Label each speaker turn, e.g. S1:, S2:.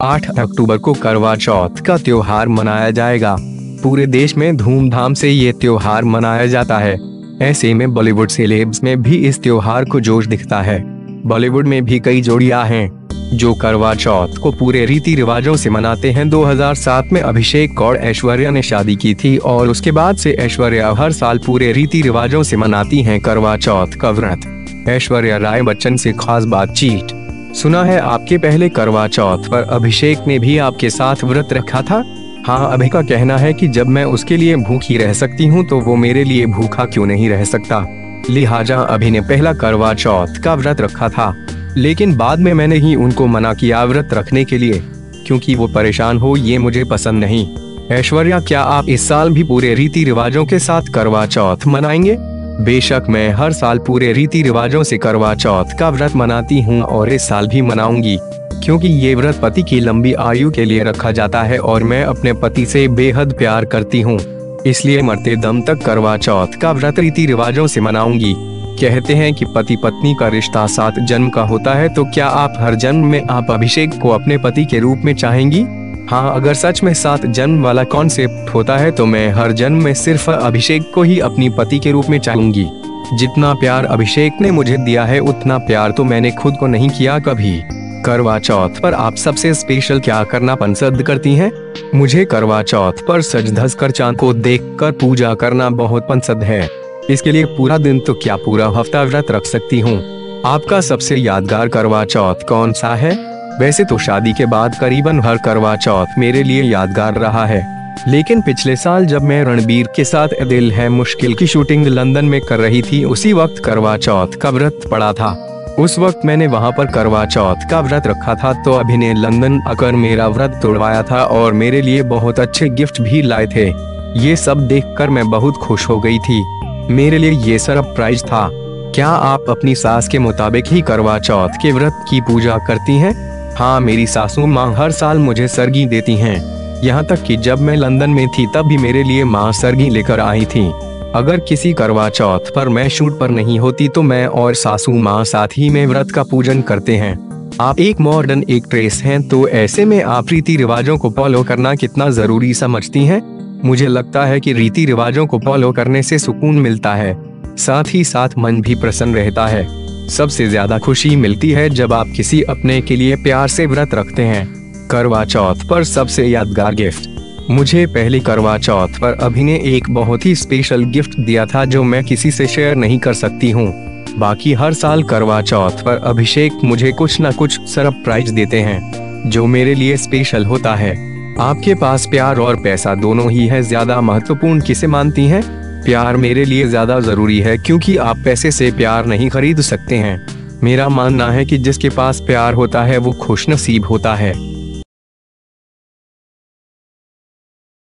S1: 8 अक्टूबर को करवा चौथ का त्योहार मनाया जाएगा। पूरे देश में धूमधाम से ये त्योहार मनाया जाता है। ऐसे में बॉलीवुड सेलेब्स में भी इस त्योहार को जोश दिखता है। बॉलीवुड में भी कई जोड़ियाँ हैं, जो करवा चौथ को पूरे रीति रिवाजों से मनाते हैं। 2007 में अभिषेक और ऐश्वर्या ने शादी की थी और उसके बाद से ऐश्वर्या हर साल पूरे रीति रिवाजों से मनाती हैं करवा चौथ का व्रत। ऐश्वर्या राय बच्चन से खास बातचीत। सुना है आपके पहले करवा चौथ पर अभिषेक ने भी आपके साथ व्रत रखा था? हाँ अभी का कहना है कि जब मैं उसके लिए भूखी रह सकती हूँ तो वो मेरे लिए भूखा क्यों नहीं रह सकता? लिहाजा अभी ने पहला करवा चौथ का व्रत रखा था। लेकिन बाद में मैंने ही उनको मना किया व्रत रखने के लिए। क्योंकि वो परेशान हो, ये मुझे पसंद नहीं। ऐश्वर्या, क्या आप इस साल भी पूरे रीति रिवाजों के साथ करवा चौथ मनाएँगे? बेशक मैं हर साल पूरे रीति रिवाजों से करवा चौथ का व्रत मनाती हूँ और इस साल भी मनाऊँगी, क्योंकि ये व्रत पति की लंबी आयु के लिए रखा जाता है और मैं अपने पति से बेहद प्यार करती हूँ, इसलिए मरते दम तक करवा चौथ का व्रत रीति रिवाजों से मनाऊँगी। कहते हैं कि पति पत्नी का रिश्ता सात जन्म का होता है तो क्या आप हर जन्म में आप अभिषेक को अपने पति के रूप में चाहेंगी? हाँ अगर सच में सात जन्म वाला कॉन्सेप्ट होता है तो मैं हर जन्म में सिर्फ़ अभिषेक को ही अपनी पति के रूप में चाहूँगी। जितना प्यार अभिषेक ने मुझे दिया है, उतना प्यार तो मैंने खुद को नहीं किया कभी। करवा चौथ पर आप सबसे स्पेशल क्या करना पसंद करती हैं? मुझे करवा चौथ पर सज धस कर चाँद को देख कर पूजा करना बहुत पसंद है। इसके लिए पूरा दिन तो क्या पूरा हफ़्ता व्रत रख सकती हूँ? आपका सबसे यादगार करवा चौथ कौन सा है? वैसे तो शादी के बाद करीबन हर करवा चौथ मेरे लिए यादगार रहा है। लेकिन पिछले साल जब मैं रणबीर के साथ दिल है मुश्किल की शूटिंग लंदन में कर रही थी, उसी वक्त करवा चौथ का व्रत पड़ा था। उस वक्त मैंने वहाँ पर करवा चौथ का व्रत रखा था तो अभी ने लंदन आकर मेरा व्रत तोड़वाया था और मेरे लिए बहुत अच्छे गिफ्ट भी लाए थे। ये सब देखकर मैं बहुत खुश हो गई थी। मेरे लिए ये सरप्राइज़ था। क्या आप अपनी सास के मुताबिक ही करवा चौथ के व्रत की पूजा करती हैं? हाँ मेरी सासू माँ हर साल मुझे सरगी देती हैं। यहाँ तक कि जब मैं लंदन में थी, तब भी मेरे लिए माँ सरगी लेकर आई थी। अगर किसी करवा चौथ पर मैं शूट पर नहीं होती तो मैं और सासू माँ साथ ही में व्रत का पूजन करते हैं। आप एक मॉडर्न एक ट्रेस हैं तो ऐसे में आप रीति रिवाजों को फॉलो करना कितना ज़रूरी समझती हैं? मुझे लगता है कि रीति रिवाजों को फॉलो करने से सुकून मिलता है। साथ ही साथ मन भी प्रसन्न रहता है। सबसे ज़्यादा खुशी मिलती है जब आप किसी अपने के लिए प्यार से व्रत रखते हैं। करवा चौथ पर सबसे यादगार गिफ्ट। मुझे पहली करवा चौथ पर अभी ने एक बहुत ही स्पेशल गिफ्ट दिया था जो मैं किसी से शेयर नहीं कर सकती हूँ। बाकी हर साल करवा चौथ पर अभिषेक मुझे कुछ न कुछ सरप्राइज़ देते हैं, जो मेरे लिए स्पेशल होता है। आपके पास प्यार और पैसा दोनों ही है, ज़्यादा महत्वपूर्ण किसे मानती हैं? प्यार मेरे लिए ज़्यादा ज़रूरी है क्योंकि आप पैसे से प्यार नहीं खरीद सकते हैं। मेरा मानना है कि जिसके पास प्यार होता है, वो खुश नसीब होता है।